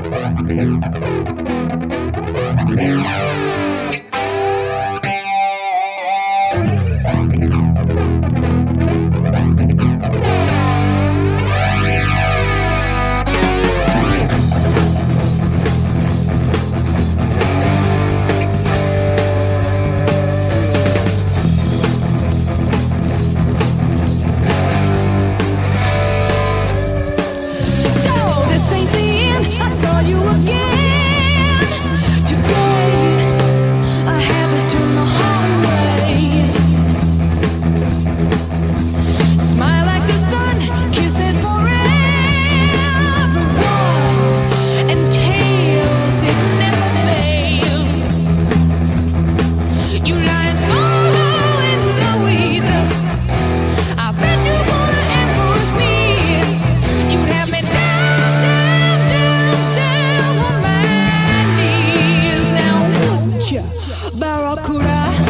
Thank you. Sakura